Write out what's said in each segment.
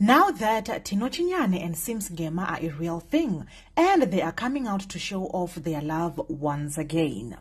Now that Tino Chinyani and Simz Ngema are a real thing, and they are coming out to show off their love once again.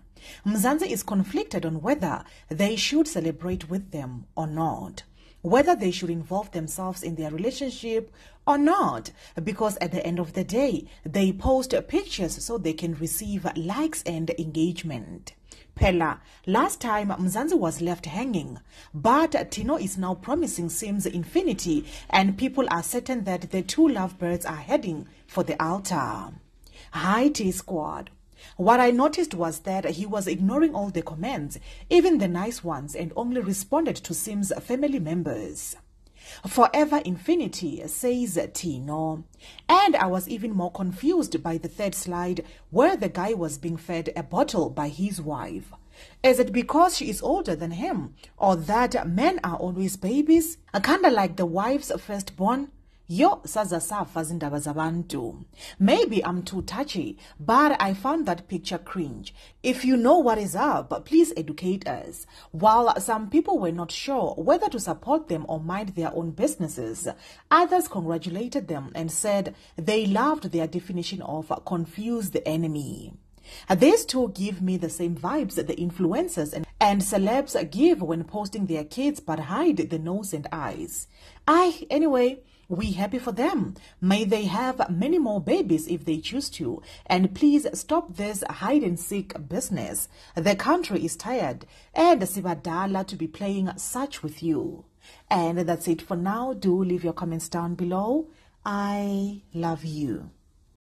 Mzansi is conflicted on whether they should celebrate with them or not whether they should involve themselves in their relationship or not, because at the end of the day, they post pictures so they can receive likes and engagement. Pella, last time Mzansi was left hanging, but Tino is now promising Simz infinity, and people are certain that the two lovebirds are heading for the altar. Hi, T Squad. What I noticed was that he was ignoring all the comments, even the nice ones, and only responded to Sim's family members. Forever infinity, says Tino. And I was even more confused by the third slide where the guy was being fed a bottle by his wife. Is it because she is older than him, or that men are always babies? Kinda like the wife's firstborn? Yo saza safa zindaba zabantu. Maybe I'm too touchy, but I found that picture cringe. If you know what is up, please educate us. While some people were not sure whether to support them or mind their own businesses, others congratulated them and said they loved their definition of confuse the enemy. These two give me the same vibes that the influencers and, and celebs give when posting their kids but hide the nose and eyes. I, anyway, we happy for them. May they have many more babies if they choose to. And please stop this hide and seek business. The country is tired and Sibadala to be playing such with you. And that's it for now. Do leave your comments down below. I love you.